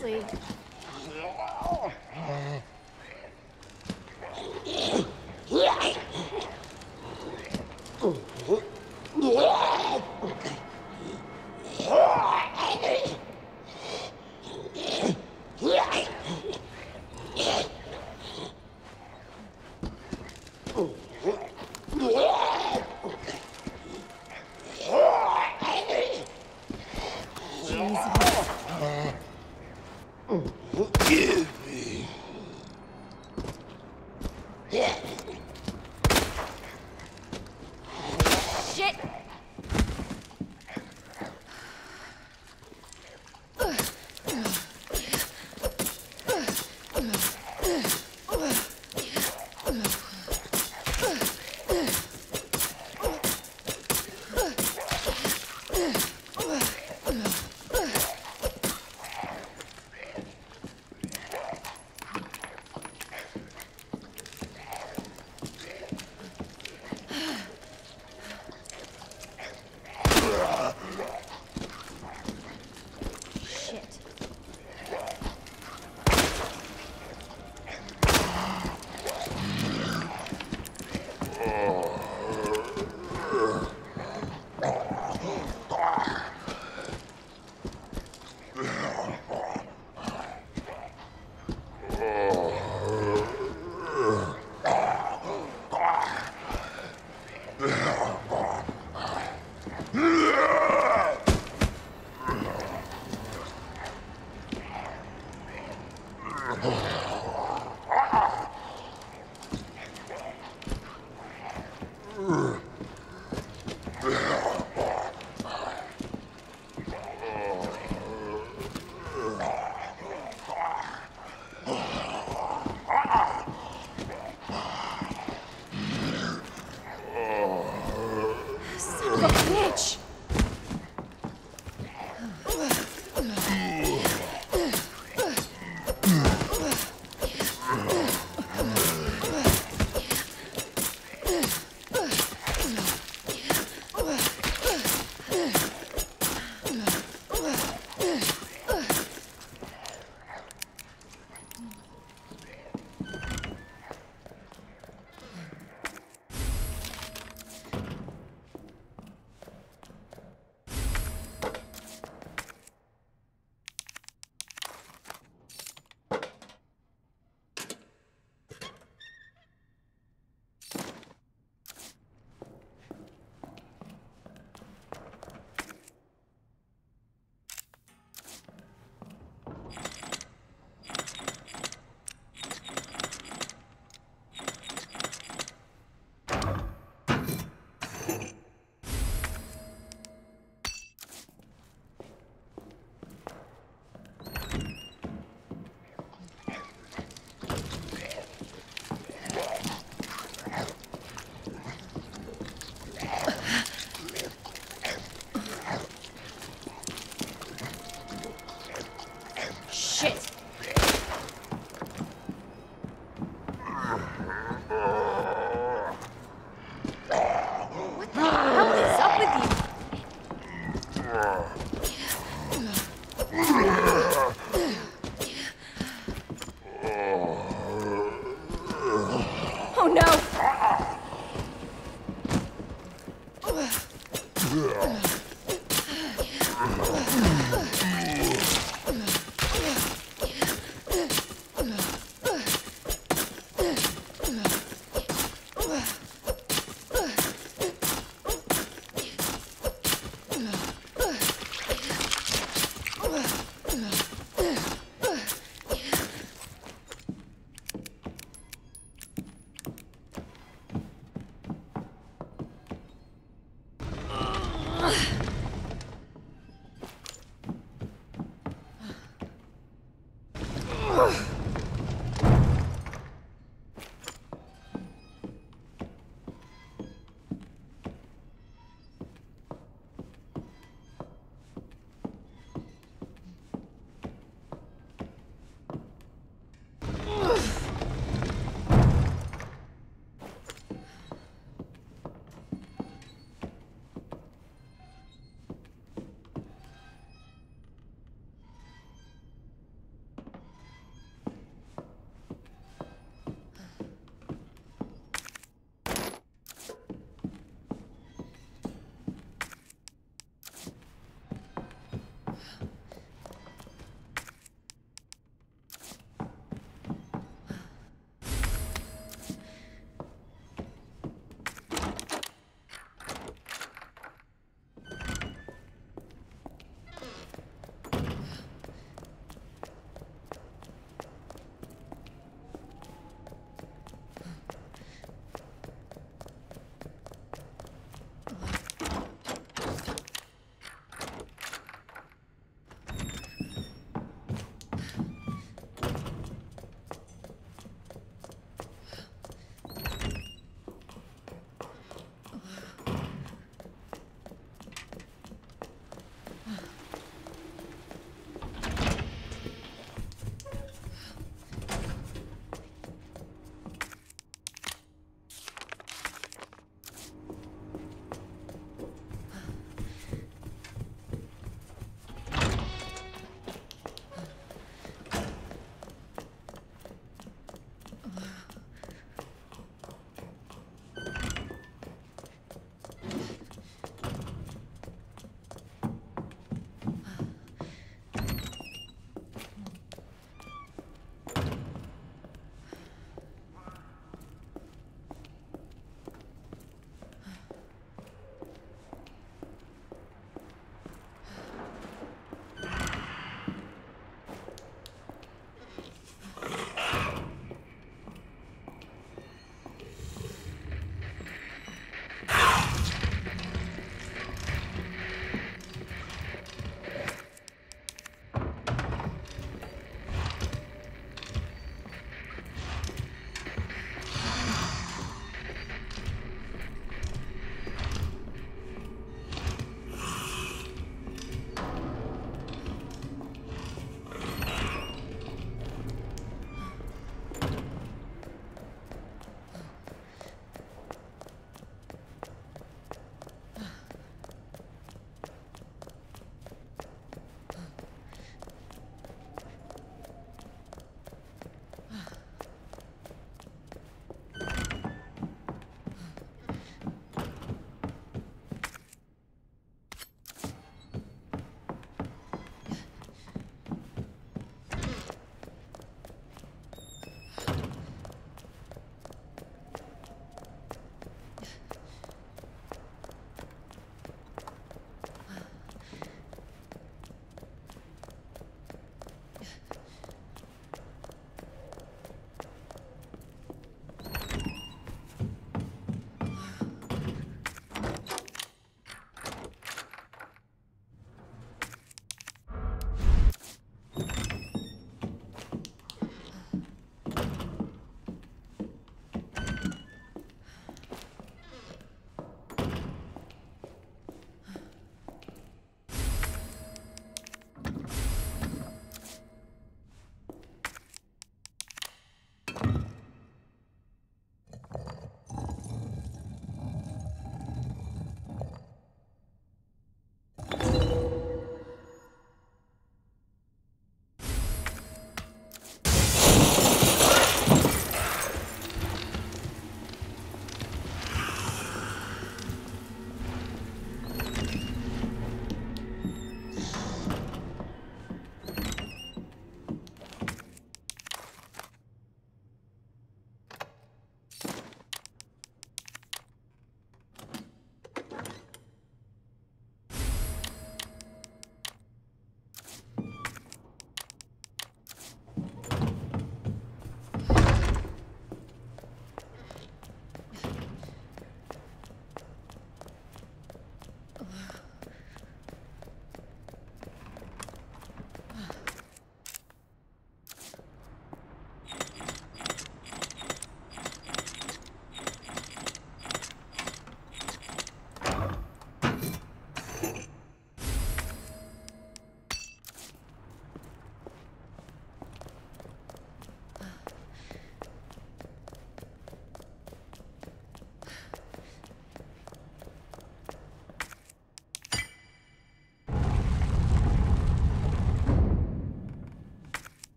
Seriously? Uh.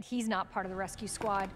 That he's not part of the rescue squad.